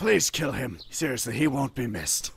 Please kill him. Seriously, he won't be missed.